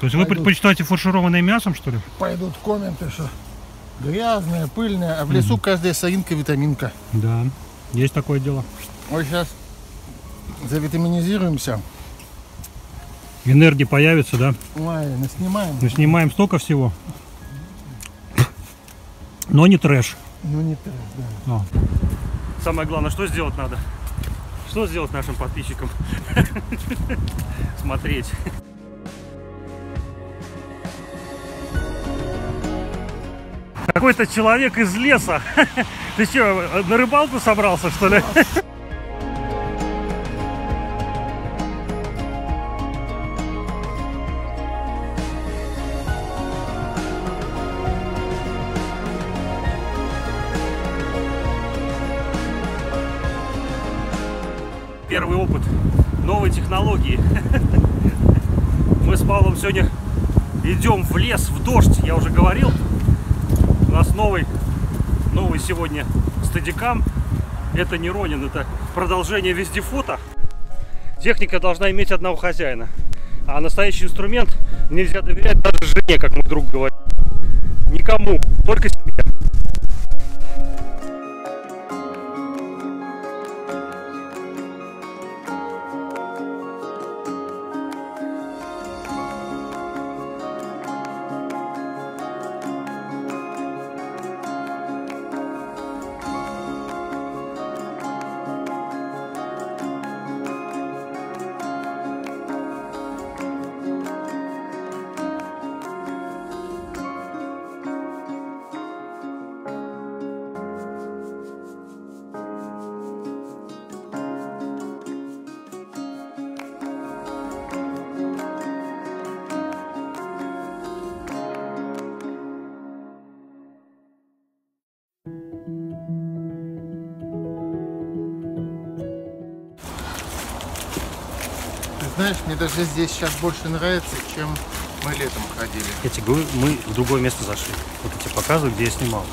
То есть вы Пойдут. предпочитаете фаршированное мясом, что ли? Пойдут комменты, что грязная, пыльная, а в лесу каждая соринка витаминка. Да, есть такое дело. Вот сейчас завитаминизируемся. Энергия появится, да? Ой, наснимаем. Мы снимаем столько всего. Но не трэш. Ну не так, да. Самое главное, что сделать надо? Что сделать нашим подписчикам? Смотреть. Какой-то человек из леса. Ты что, на рыбалку собрался, что ли? Первый опыт новой технологии. Мы с Павлом сегодня идем в лес, в дождь, я уже говорил. Нас новый, новый сегодня стадикам. Это не Ронин, это продолжение вездефота. Техника должна иметь одного хозяина. А настоящий инструмент нельзя доверять даже жене, как мой друг говорит. Никому, только знаешь, мне даже здесь сейчас больше нравится, чем мы летом ходили. Я тебе говорю, мы в другое место зашли. Вот я тебе показываю, где я снимал.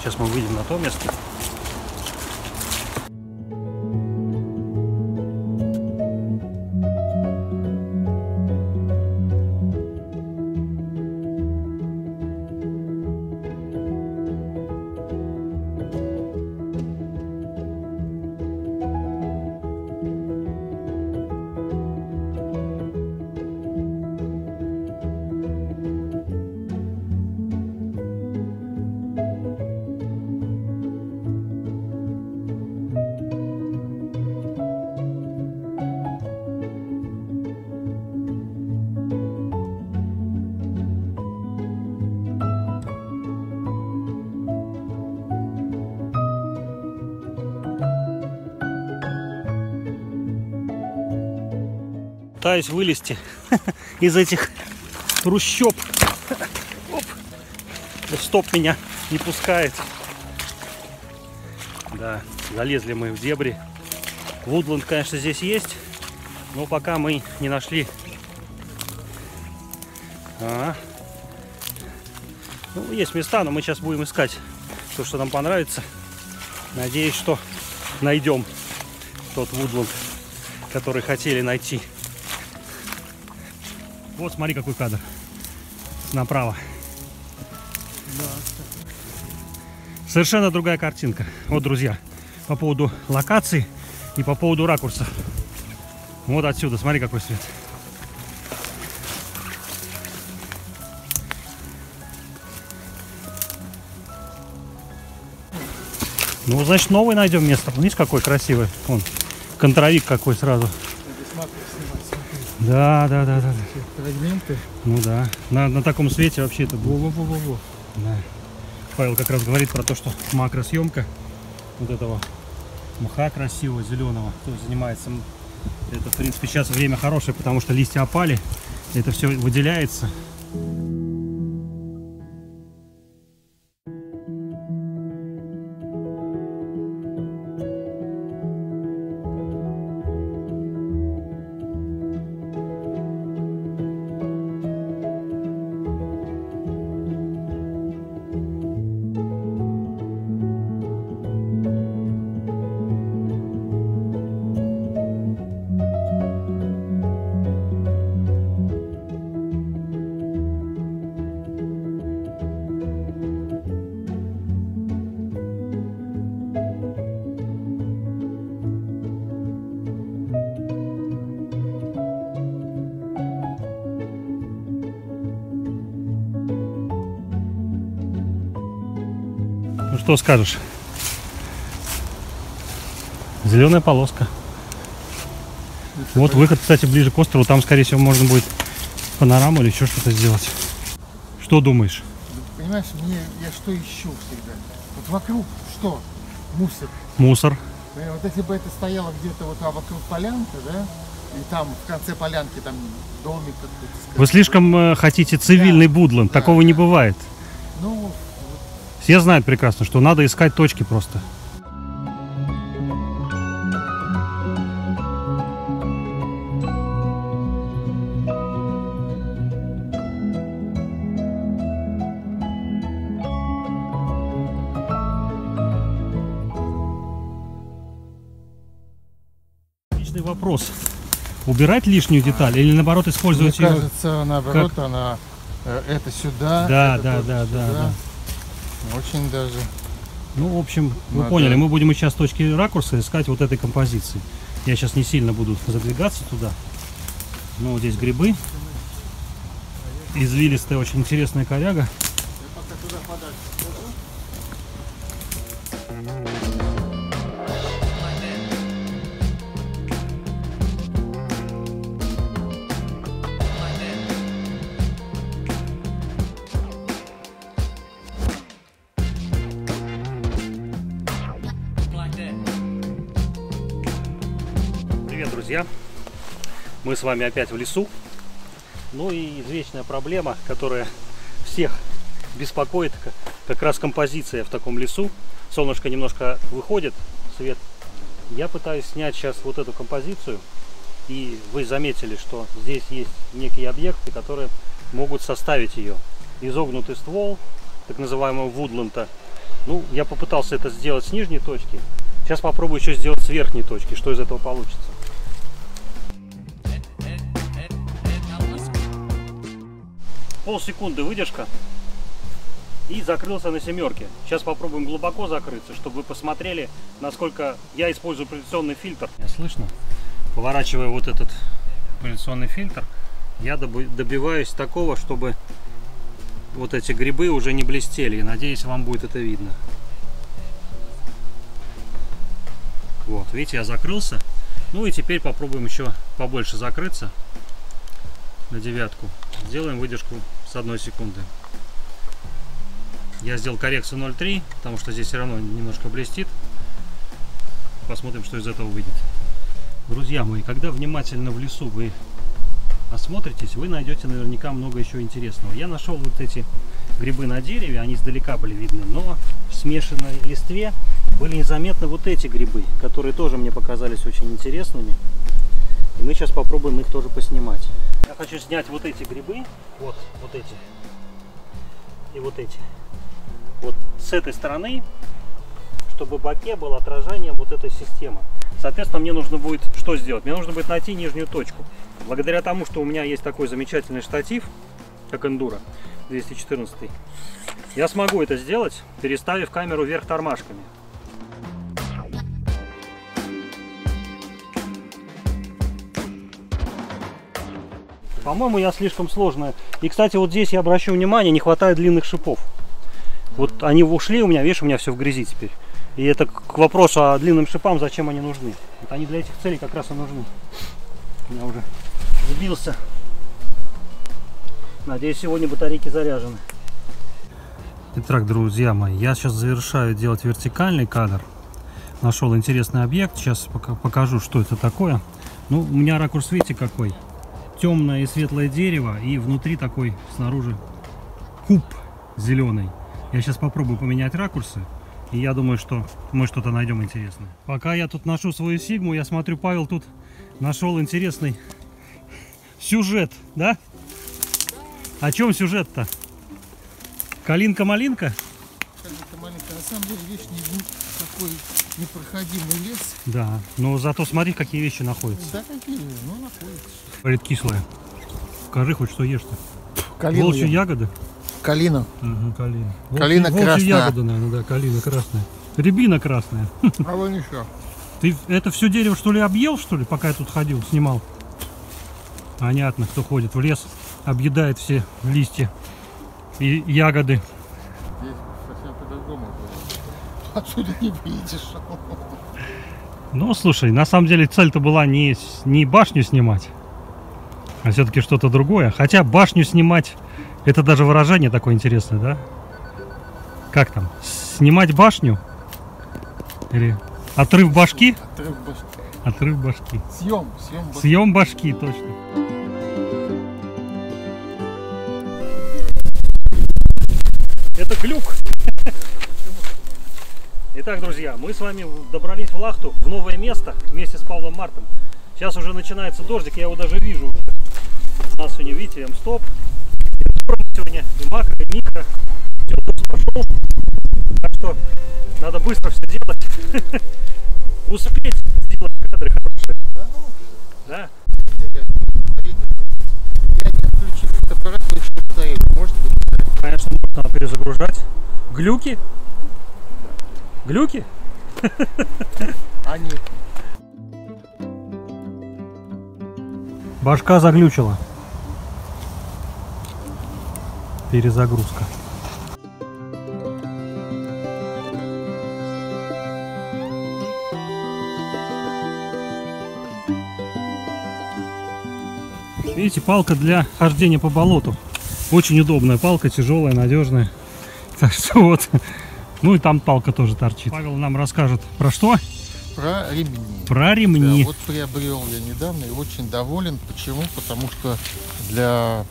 Сейчас мы выйдем на то место. Пытаюсь вылезти из этих трущоб. Оп. Стоп меня не пускает. Да, залезли мы в дебри. Вудланд, конечно, здесь есть, но пока мы не нашли. А. Ну, есть места, но мы сейчас будем искать то, что нам понравится. Надеюсь, что найдем тот Вудланд, который хотели найти. Вот смотри, какой кадр. Направо. Совершенно другая картинка. Вот, друзья, по поводу локации и по поводу ракурса. Вот отсюда, смотри, какой свет. Ну, значит, новый найдем место. Видишь, какой красивый. Вон, контровик какой сразу. Да, да, да, да. Фрагменты. Ну да. На, на таком свете вообще это во-во-во-во. Да. Павел как раз говорит про то, что макросъемка вот этого мха красивого, зеленого, кто занимается. Это, в принципе, сейчас время хорошее, потому что листья опали. Это все выделяется. Что скажешь? Зеленая полоска. Вот выход, кстати, ближе к острову. Там, скорее всего, можно будет панораму или еще что-то сделать. Что думаешь? Понимаешь, мне я что ищу всегда? Вот вокруг что? Мусор. Мусор. Понимаешь, Вот если бы это стояло где-то вот а вокруг полянка, да, и там в конце полянки там домик. Вы слишком э, хотите цивильный Будланд. Да, Такого не да. бывает. Ну, Все знают прекрасно, что надо искать точки просто. Отличный вопрос. Убирать лишнюю деталь или наоборот мне использовать ее? кажется, наоборот, она э, это сюда. Да, это да, да, да, сюда. да. Очень даже. Ну, в общем, вы Надо- поняли, мы будем сейчас точки ракурса искать вот этой композиции. Я сейчас не сильно буду задвигаться туда. Ну, вот здесь грибы. Извилистая, очень интересная коряга. Привет, друзья! Мы с вами опять в лесу. Ну и извечная проблема, которая всех беспокоит, как раз композиция в таком лесу. Солнышко немножко выходит, свет. Я пытаюсь снять сейчас вот эту композицию. И вы заметили, что здесь есть некие объекты, которые могут составить ее. Изогнутый ствол, так называемого вудлента. Ну, я попытался это сделать с нижней точки. Сейчас попробую еще сделать с верхней точки, что из этого получится. Полсекунды выдержка. И закрылся на семерке. Сейчас попробуем глубоко закрыться, чтобы вы посмотрели, насколько я использую проекционный фильтр. Я слышно? Поворачивая вот этот проекционный фильтр, я добиваюсь такого, чтобы вот эти грибы уже не блестели. Надеюсь, вам будет это видно. Вот, видите, я закрылся. Ну и теперь попробуем еще побольше закрыться на девятку. Сделаем выдержку с одной секунды. Я сделал коррекцию 0.3, потому что здесь все равно немножко блестит. Посмотрим, что из этого выйдет. Друзья мои, когда внимательно в лесу вы осмотритесь, вы найдете наверняка много еще интересного. Я нашел вот эти грибы на дереве, они издалека были видны, но в смешанной листве были незаметны вот эти грибы, которые тоже мне показались очень интересными. И мы сейчас попробуем их тоже поснимать. Я хочу снять вот эти грибы, вот, вот эти, и вот эти. Вот с этой стороны, чтобы боке было отражение вот этой системы. Соответственно, мне нужно будет что сделать? Мне нужно будет найти нижнюю точку. Благодаря тому, что у меня есть такой замечательный штатив, как Enduro 214, я смогу это сделать, переставив камеру вверх тормашками. По-моему, я слишком сложная. И, кстати, вот здесь я обращу внимание, не хватает длинных шипов. Вот они ушли у меня, видишь, у меня все в грязи теперь. И это к вопросу о длинным шипам, зачем они нужны. Вот они для этих целей как раз и нужны. Я уже сбился. Надеюсь, сегодня батарейки заряжены. Итак, друзья мои, я сейчас завершаю делать вертикальный кадр. Нашел интересный объект. Сейчас пока- покажу, что это такое. Ну, у меня ракурс, видите, какой? Темное и светлое дерево, и внутри такой снаружи куб зеленый. Я сейчас попробую поменять ракурсы, и я думаю, что мы что-то найдем интересное. Пока я тут ношу свою сигму, я смотрю, Павел тут нашел интересный сюжет, да? О чем сюжет-то? Калинка-малинка? Маленькая. На самом деле вещь не такой непроходимый лес. Да, но зато смотри, какие вещи находятся. Да какие? Ну, находится. Говорит, кислая. Скажи хоть, что ешь-то? Калина. Волчьи я- ягоды? Калина. Угу, калина. Калина волчьи, волчьи красная. ягоды, наверное, да, калина красная. Рябина красная. А вон еще. Ты это все дерево что ли объел, что ли, пока я тут ходил, снимал? Понятно, кто ходит в лес, объедает все листья и ягоды. Здесь совсем по-другому. было. Отсюда не выйдешь. Ну, слушай, на самом деле цель-то была не, не башню снимать, а все-таки что-то другое. Хотя башню снимать, это даже выражение такое интересное, да? Как там? Снимать башню? Или отрыв башки? Отрыв башки. Отрыв башки. Съем, съем башки. Съем башки, точно. Итак, друзья, мы с вами добрались в Лахту, в новое место, вместе с Павлом Мартом. Сейчас уже начинается дождик, я его даже вижу. У нас сегодня, видите, М-стоп. Сегодня, и макро, и микро. Все, дождь пошел. Так что надо быстро все делать. Успеть сделать кадры хорошие. Да, Конечно, надо перезагружать. Глюки? Глюки? они Башка заглючила. Перезагрузка. Видите, палка для хождения по болоту. Очень удобная палка, тяжелая, надежная. Так что вот. Ну и там палка тоже торчит. Павел нам расскажет про что? про ремни. Про ремни. Да, вот приобрел я недавно и очень доволен. Почему? Потому что для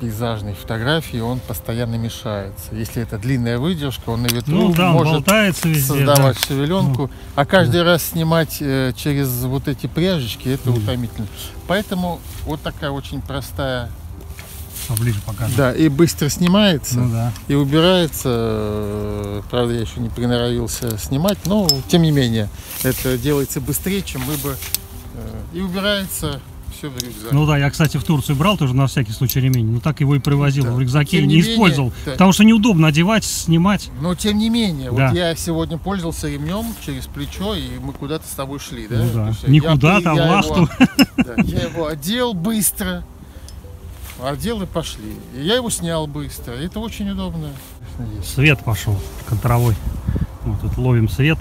пейзажной фотографии он постоянно мешается. Если это длинная выдержка, он на ветру ну да, он может болтается везде. да. создавать шевеленку, а каждый раз снимать э, через вот эти пряжечки это Мгм. утомительно. Поэтому вот такая очень простая, Поближе покажем. да, и быстро снимается. Ну да. И убирается, правда, я еще не приноровился снимать, но тем не менее, это делается быстрее, чем мы бы... э, И убирается все в рюкзак. Ну да, я, кстати, в Турцию брал тоже на всякий случай ремень, но так его и привозил Да. в рюкзаке, Тем не, не менее, использовал, да. потому что неудобно одевать, снимать. Но тем не менее, Да. вот я сегодня пользовался ремнем через плечо, и мы куда-то с тобой шли, да? Ну да. Не куда-то, а в лахту. его- да, я его одел быстро, одел и пошли. И я его снял быстро. Это очень удобно. Свет пошел контровой. Вот тут ловим свет.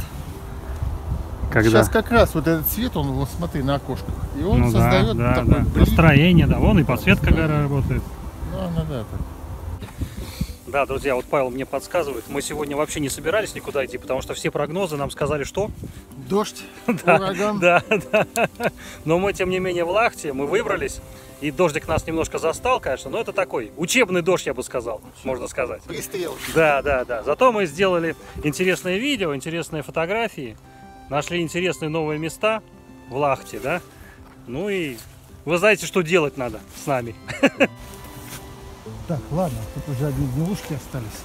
Когда? Сейчас как раз вот этот цвет, он, вот смотри, на окошках. И он ну да, создает да, такой да. Настроение, да. Вон и подсветка гора работает. Ну, она, да, так. Да, друзья, вот Павел мне подсказывает. Мы сегодня вообще не собирались никуда идти, потому что все прогнозы нам сказали, что Дождь, Да, ураган. Да, да. Но мы, тем не менее, в Лахте, мы выбрались. И дождик нас немножко застал, конечно, но это такой учебный дождь, я бы сказал, можно сказать. Пристрелки. Да, да, да. Зато мы сделали интересное видео, интересные фотографии, нашли интересные новые места в Лахте, да. Ну и вы знаете, что делать надо с нами. Так, ладно, тут уже одни гнилушки остались.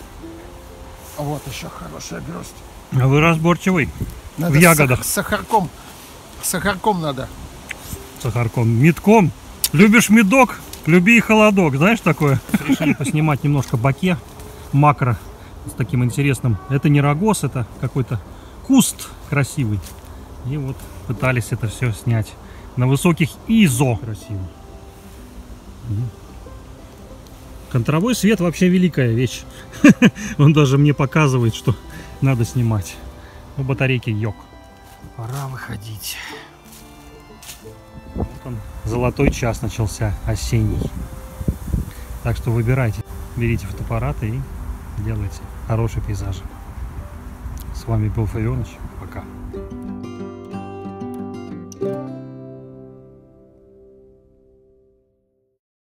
А Вот еще хорошая гроздь. А вы разборчивый Надо В ягодах. С сахарком. С сахарком надо. сахарком, медком. Любишь медок, люби и холодок, знаешь такое? Решили поснимать немножко баке макро с таким интересным. Это не рогоз, это какой-то куст красивый. И вот пытались это все снять на высоких изо. Красиво. Контровой свет вообще великая вещь. Он даже мне показывает, что надо снимать. У батарейки йог. Пора выходить. Золотой час начался, осенний. Так что выбирайте, берите фотоаппараты и делайте хорошие пейзажи. С вами был. Пока.